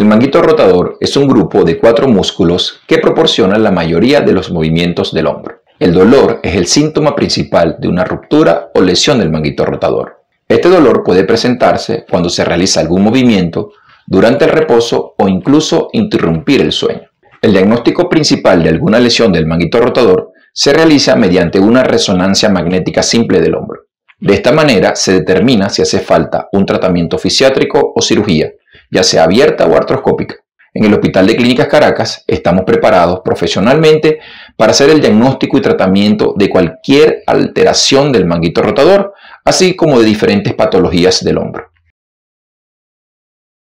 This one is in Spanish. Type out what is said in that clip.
El manguito rotador es un grupo de cuatro músculos que proporcionan la mayoría de los movimientos del hombro. El dolor es el síntoma principal de una ruptura o lesión del manguito rotador. Este dolor puede presentarse cuando se realiza algún movimiento, durante el reposo o incluso interrumpir el sueño. El diagnóstico principal de alguna lesión del manguito rotador se realiza mediante una resonancia magnética simple del hombro. De esta manera se determina si hace falta un tratamiento fisiátrico o cirugía, ya sea abierta o artroscópica. En el Hospital de Clínicas Caracas estamos preparados profesionalmente para hacer el diagnóstico y tratamiento de cualquier alteración del manguito rotador, así como de diferentes patologías del hombro.